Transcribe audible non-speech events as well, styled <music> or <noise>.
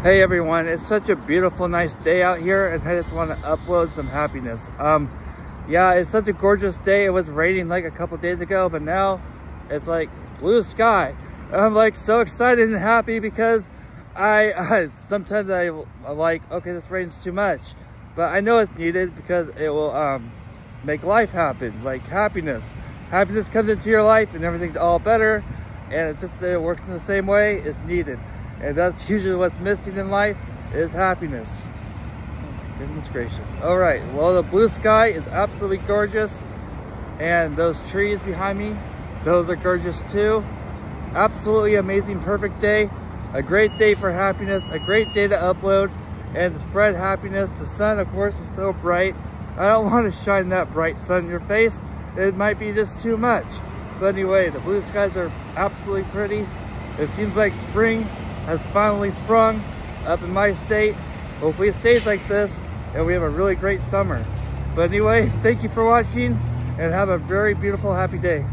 Hey everyone, it's such a beautiful, nice day out here and I just want to upload some happiness. Um, yeah, it's such a gorgeous day. It was raining like a couple days ago, but now it's like blue sky. I'm like so excited and happy because I, <laughs> sometimes I, I'm like, okay, this rain's too much, but I know it's needed because it will um, make life happen, like happiness. Happiness comes into your life and everything's all better and it just it works in the same way, it's needed. And that's usually what's missing in life is happiness. Goodness gracious. All right, well, the blue sky is absolutely gorgeous. And those trees behind me, those are gorgeous too. Absolutely amazing, perfect day. A great day for happiness, a great day to upload and to spread happiness. The sun, of course, is so bright. I don't <laughs> want to shine that bright sun in your face. It might be just too much. But anyway, the blue skies are absolutely pretty. It seems like spring has finally sprung up in my state. Hopefully it stays like this and we have a really great summer. But anyway, thank you for watching and have a very beautiful, happy day.